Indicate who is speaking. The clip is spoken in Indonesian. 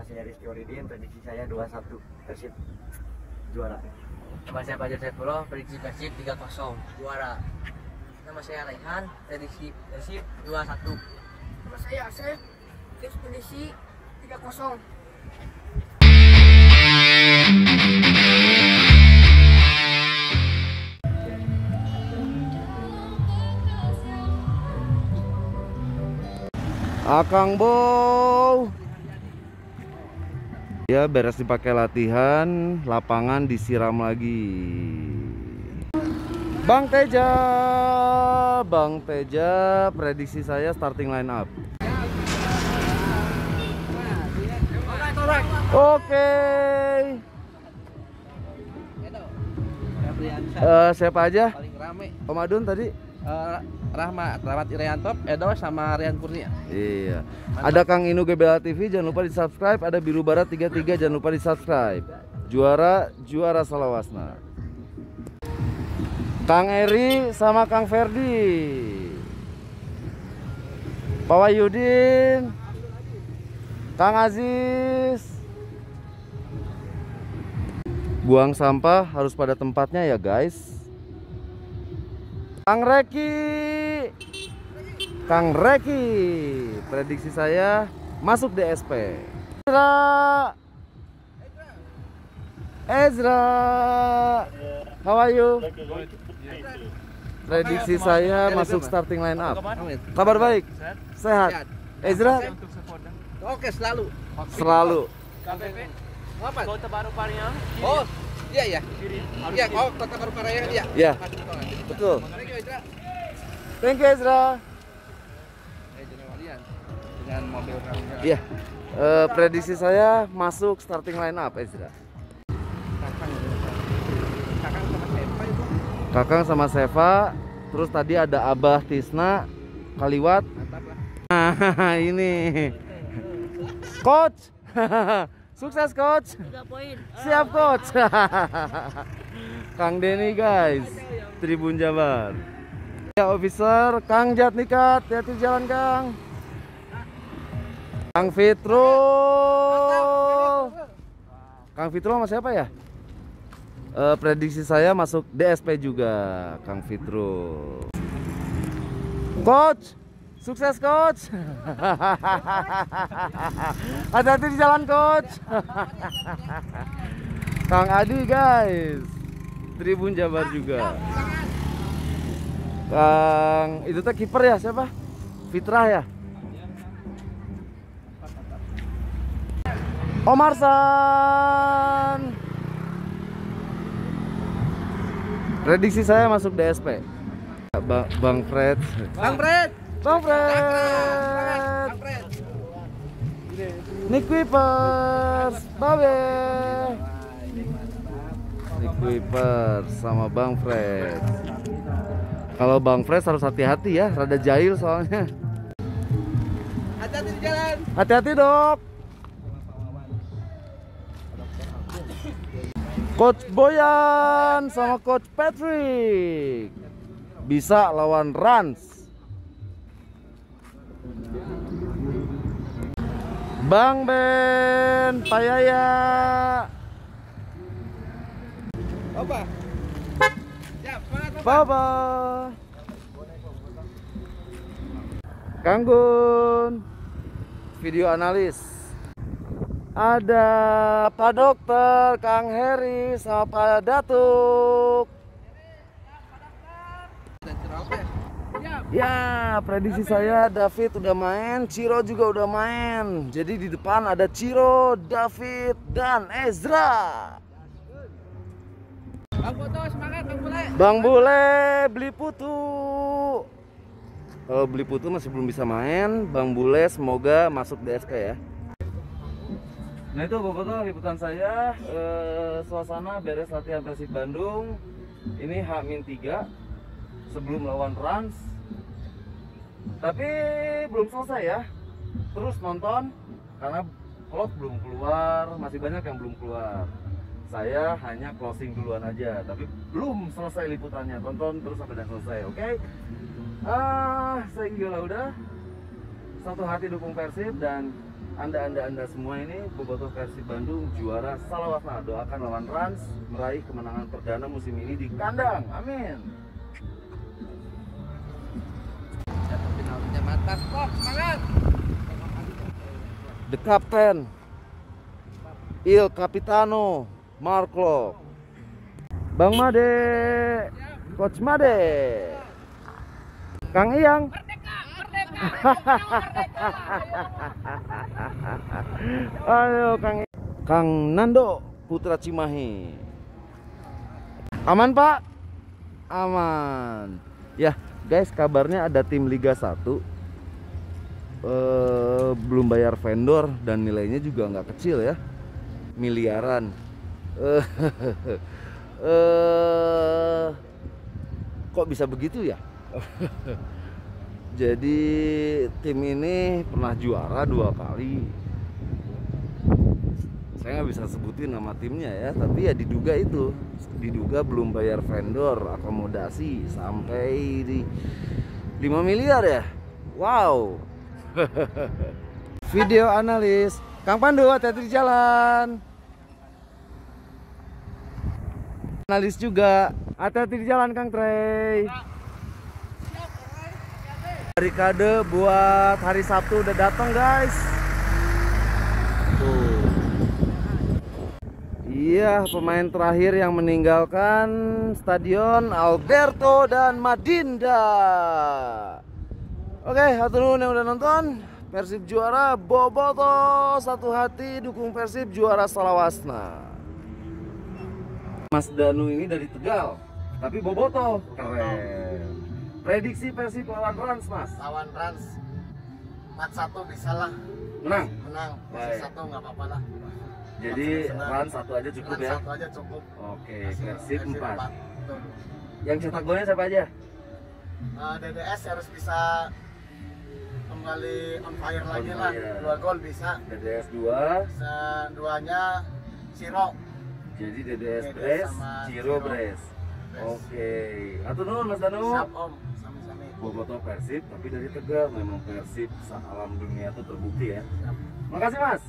Speaker 1: Saya Rizky Oridin, prediksi saya 2-1 Persib juara.
Speaker 2: Nama saya Fajar Saifullah, prediksi Persib 3-0 juara. Nama saya Raihan, prediksi Persib 2-1.
Speaker 3: Nama saya Asep, ekspedisi 3-0.
Speaker 4: Akang Bow. Ya beres dipakai latihan, lapangan disiram lagi. Bang Teja, Bang Teja, prediksi saya starting line up. Oke. Eh, siapa aja? Om Adun tadi?
Speaker 5: Eh, Rahmat Rahmat Irianto Edo sama Rian Kurnia
Speaker 4: Iya. Ada Kang Inu GBL TV, jangan lupa di subscribe. Ada Biru Barat 33, jangan lupa di subscribe. Juara, juara Salawasna. Kang Eri sama Kang Ferdi. Pak Wahyudin. Kang Aziz. Buang sampah harus pada tempatnya ya guys. Kang Reki. Kang Reki. Prediksi saya masuk DSP. Ezra. Ezra. How are you? Prediksi saya masuk starting line up. Kabar baik? Sehat. Ezra
Speaker 5: Oke selalu
Speaker 4: selalu.
Speaker 5: apa
Speaker 2: Kota Baru Pariang,
Speaker 5: oh iya iya iya oh kota baru Parayangan iya
Speaker 4: Ya, betul.
Speaker 5: Thank you, Ezra. Dengan mobil kami
Speaker 4: Iya. Eh, prediksi saya masuk starting line up Ezra.
Speaker 5: kakang kakang sama siapa itu
Speaker 4: Kakang sama Seva, terus tadi ada Abah Tisna, Kaliwat. Nah, ini. Coach. Sukses coach.
Speaker 3: 3 poin.
Speaker 4: Siap coach. Kang Denny guys, Tribun Jabar. Ya officer, Kang Jatnikat, hati jalan Kang. Kang Fitro. Kang Fitro sama siapa ya? Eh, prediksi saya masuk DSP juga, Kang Fitro. Coach, sukses coach. Hati-hati di jalan coach. Kang Adi guys, Tribun Jabar juga. Kang itu teh kiper ya siapa? Fitrah ya. Omar San. Prediksi saya masuk DSP. Bang, Bang Fred.
Speaker 5: Bang Fred
Speaker 4: Bang Fred.
Speaker 5: Bang Fred
Speaker 4: Nick Wipers, Babe. Nick Wipers sama Bang Fred. Kalau Bang Fred harus hati-hati ya, rada jahil soalnya.
Speaker 5: hati-hati di jalan
Speaker 4: Hati-hati dok. Coach Boyan sama Coach Patrick bisa lawan Rans. Bang Ben.
Speaker 5: Opa siap semangat Opa
Speaker 4: Baba. Kanggun. Video analis. Ada Pak Dokter, Kang Heri, sama Pak Datuk. Ya, prediksi saya David udah main, Ciro juga udah main. Jadi di depan ada Ciro, David, dan Ezra.
Speaker 5: Bang Foto semangat Bang Bule
Speaker 4: Bang Bule beli putu. Kalau beli putu masih belum bisa main, Bang Bule semoga masuk DSP ya. Nah itu Boboto liputan saya eh, suasana beres latihan Persib Bandung. Ini H-3 sebelum lawan Rans. Tapi belum selesai ya. Terus nonton karena vlog belum keluar, masih banyak yang belum keluar. Saya hanya closing duluan aja, tapi belum selesai liputannya. Tonton terus sampai dan selesai, oke? Ah, saya Gila udah satu hati dukung Persib dan anda anda anda semua ini bobotoh Persib Bandung juara. Salawasna doakan lawan Rans meraih kemenangan perdana musim ini di kandang. Amin.
Speaker 5: Mantap. Kok semangat.
Speaker 4: The Captain Il Capitano Marklo Bang Made Coach Made. Kang Iyang Ayo Kang. Kang Nando Putra Cimahi. Aman Pak? Aman. Ya guys kabarnya ada tim Liga 1 eh, belum bayar vendor dan nilainya juga nggak kecil ya. Miliaran. Eh eh, kok bisa begitu ya jadi tim ini pernah juara dua kali. Saya nggak bisa sebutin nama timnya ya tapi ya diduga itu. Diduga belum bayar vendor akomodasi sampai di 5 miliar ya. Wow. Video analis Kang Pandu hati-hati di jalan. Analis juga hati-hati di jalan Kang Trey barikade buat hari Sabtu udah datang guys tuh Iya, pemain terakhir yang meninggalkan stadion Alberto dan Madinda. Oke, hatur nuhun yang udah nonton. Persib juara, Boboto satu hati dukung Persib juara Salawasna. Mas Danu ini dari Tegal, tapi Boboto keren. Prediksi Persib lawan Rans, Mas.
Speaker 2: lawan Rans 4-1 bisa lah
Speaker 4: Menang.
Speaker 2: menang
Speaker 4: Baik.
Speaker 2: masih satu nggak apa-apa lah
Speaker 4: Jadi. Rans satu aja cukup
Speaker 2: Rans
Speaker 4: ya.
Speaker 2: satu aja cukup
Speaker 4: Oke, Persib 4.
Speaker 2: Betul.
Speaker 4: Yang cetak golnya siapa aja?
Speaker 2: Eh, DDS harus bisa kembali on fire lagi lah
Speaker 4: fire.
Speaker 2: dua gol bisa
Speaker 4: DDS 2,
Speaker 2: seduanya Siro
Speaker 4: jadi DDS
Speaker 2: DDS
Speaker 4: Bres, Ciro
Speaker 2: Ciro.
Speaker 4: Bres. Oke, atur nuhun Mas Danu.
Speaker 2: siap om
Speaker 4: Boboto Persib, tapi dari Tegal memang Persib alam dunia itu terbukti ya. Makasih Mas.